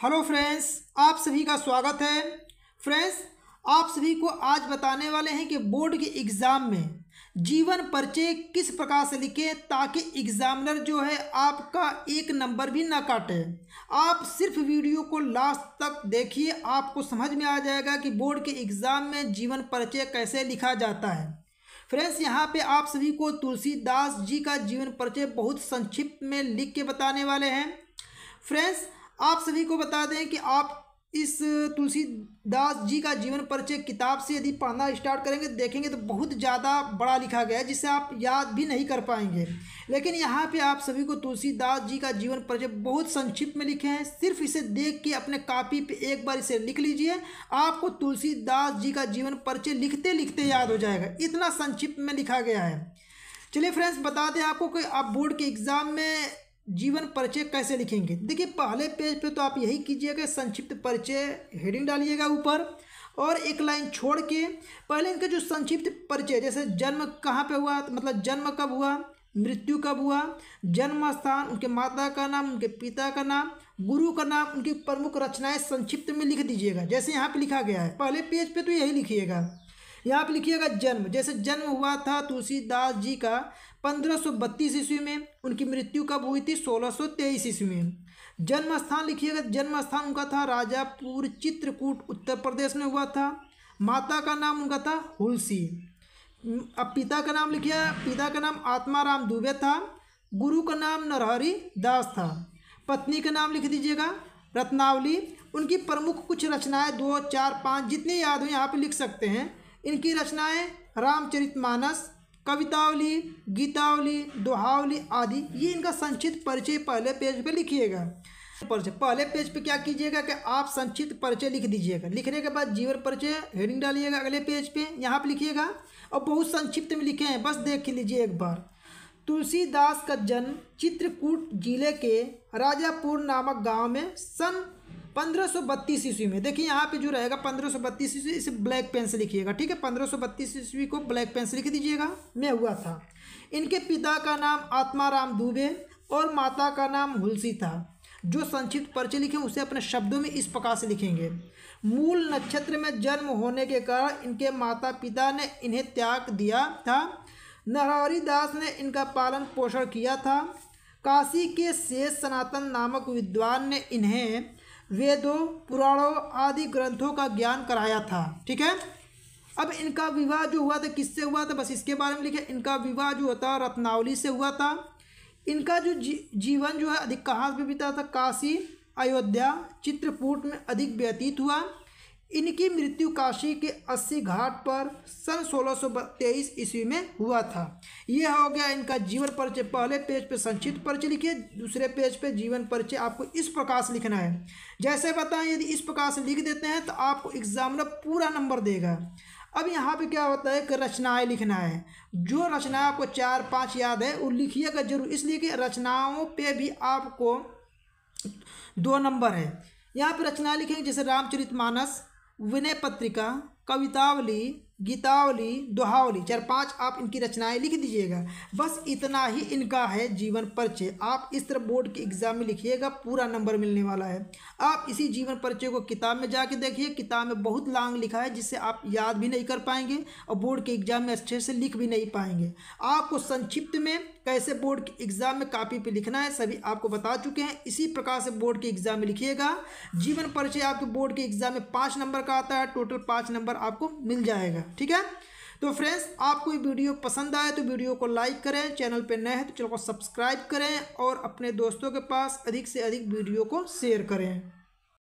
Hello friends, आप सभी का स्वागत है। फ्रेंड्स, आप सभी को आज बताने वाले हैं कि बोर्ड के एग्ज़ाम में जीवन परिचय किस प्रकार से लिखें ताकि एग्जामिनर जो है आपका एक नंबर भी ना काटे। आप सिर्फ़ वीडियो को लास्ट तक देखिए, आपको समझ में आ जाएगा कि बोर्ड के एग्ज़ाम में जीवन परिचय कैसे लिखा जाता है। फ्रेंड्स, यहाँ पे आप सभी को तुलसीदास जी का जीवन परिचय बहुत संक्षिप्त में लिख के बताने वाले हैं। फ्रेंड्स आप सभी को बता दें कि आप इस तुलसीदास जी का जीवन परिचय किताब से यदि पढ़ना स्टार्ट करेंगे, देखेंगे तो बहुत ज़्यादा बड़ा लिखा गया है, जिसे आप याद भी नहीं कर पाएँगे। लेकिन यहाँ पे आप सभी को तुलसीदास जी का जीवन परिचय बहुत संक्षिप्त में लिखे हैं। सिर्फ़ इसे देख के अपने कापी पे एक बार इसे लिख लीजिए, आपको तुलसीदास जी का जीवन परिचय लिखते लिखते याद हो जाएगा। इतना संक्षिप्त में लिखा गया है। चलिए फ्रेंड्स, बता दें आपको कि आप बोर्ड के एग्ज़ाम में जीवन परिचय कैसे लिखेंगे? देखिए, पहले पेज पे तो आप यही कीजिएगा, संक्षिप्त परिचय हेडिंग डालिएगा ऊपर, और एक लाइन छोड़ के पहले इनका जो संक्षिप्त परिचय, जैसे जन्म कहाँ पे हुआ मतलब जन्म कब हुआ, मृत्यु कब हुआ जन्म स्थान उनके माता का नाम, उनके पिता का नाम, गुरु का नाम, उनकी प्रमुख रचनाएँ संक्षिप्त में लिख दीजिएगा, जैसे यहाँ पे लिखा गया है। पहले पेज पे तो यही लिखिएगा। यहाँ पे लिखिएगा जन्म, जैसे जन्म हुआ था तुलसीदास जी का पंद्रह सौ बत्तीस ईस्वी में उनकी मृत्यु कब हुई थी? सोलह सौ तेईस ईस्वी में। जन्म स्थान लिखिएगा जन्म स्थान उनका था राजापुर चित्रकूट उत्तर प्रदेश में हुआ था। माता का नाम उनका था हुलसी। अब पिता का नाम लिखिए, पिता का नाम आत्माराम दुबे था। गुरु का नाम नरहरी दास था। पत्नी का नाम लिख दीजिएगा, रत्नावली। उनकी प्रमुख कुछ रचनाएँ दो, चार, पाँच, जितनी याद हो, यहाँ पे लिख सकते हैं। इनकी रचनाएँ रामचरितमानस कवितावली, गीतावली, दोहावली आदि, ये इनका संक्षिप्त परिचय पहले पेज पे लिखिएगा। परिचय, पहले पेज पे क्या कीजिएगा कि आप संक्षिप्त परिचय लिख दीजिएगा। लिखने के बाद जीवन परिचय हेडिंग डालिएगा अगले पेज पे, यहाँ पे लिखिएगा। और बहुत संक्षिप्त में लिखे हैं, बस देख लीजिए एक बार। तुलसीदास का जन्म चित्रकूट ज़िले के राजापुर नामक गाँव में सन पंद्रह ईस्वी में। देखिए यहाँ पे जो रहेगा पंद्रह ईस्वी, इसे ब्लैक पेन से लिखिएगा, ठीक है? पंद्रह ईस्वी को ब्लैक पेन से लिख दीजिएगा। में हुआ था। इनके पिता का नाम आत्माराम दुबे और माता का नाम हुलसी था। जो संक्षिप्त परिचय लिखे, उसे अपने शब्दों में इस प्रकार से लिखेंगे। मूल नक्षत्र में जन्म होने के कारण इनके माता पिता ने इन्हें त्याग दिया था। नरहरी दास ने इनका पालन पोषण किया था। काशी के शेष सनातन नामक विद्वान ने इन्हें वेदों पुराणों आदि ग्रंथों का ज्ञान कराया था ठीक है? अब इनका विवाह जो हुआ था किससे हुआ था? बस इसके बारे में लिखे। इनका विवाह जो होता रत्नावली से हुआ था। इनका जो जी, जीवन जो है अधिक कहाँ पे बीता था? काशी अयोध्या चित्रकूट में अधिक व्यतीत हुआ। इनकी मृत्यु काशी के अस्सी घाट पर सन सोलह सौ तेईस ईस्वी में हुआ था। यह हो गया इनका जीवन परिचय। पहले पेज पे संक्षिप्त परिचय लिखिए, दूसरे पेज पे जीवन परिचय आपको इस प्रकार से लिखना है। जैसे बताएँ, यदि इस प्रकार से लिख देते हैं तो आपको एग्जामिनर पूरा नंबर देगा। अब यहाँ पे क्या होता है कि रचनाएँ लिखना है। जो रचना आपको चार पाँच याद है, वो लिखिएगा ज़रूर। इसलिए कि रचनाओं पे भी आपको दो नंबर है। यहाँ पे रचना लिखेंगे, जैसे रामचरित मानस विनय पत्रिका कवितावली, गीतावली, दोहावली, चार पाँच आप इनकी रचनाएँ लिख दीजिएगा। बस इतना ही इनका है जीवन परिचय। आप इस तरह बोर्ड के एग्ज़ाम में लिखिएगा, पूरा नंबर मिलने वाला है। आप इसी जीवन परिचय को किताब में जाके देखिए। किताब में बहुत लांग लिखा है जिससे आप याद भी नहीं कर पाएँगे और बोर्ड के एग्ज़ाम में अच्छे से लिख भी नहीं पाएँगे। आपको संक्षिप्त में कैसे बोर्ड के एग्ज़ाम में कापी पे लिखना है, सभी आपको बता चुके हैं। इसी प्रकार से बोर्ड के एग्ज़ाम में लिखिएगा। जीवन परिचय आपके बोर्ड के एग्ज़ाम में पाँच नंबर का आता है टोटल पाँच नंबर आपको मिल जाएगा, ठीक है? तो फ्रेंड्स आपको ये वीडियो पसंद आए तो वीडियो को लाइक करें चैनल पर नए हैं तो चैनल को सब्सक्राइब करें और अपने दोस्तों के पास अधिक से अधिक वीडियो को शेयर करें।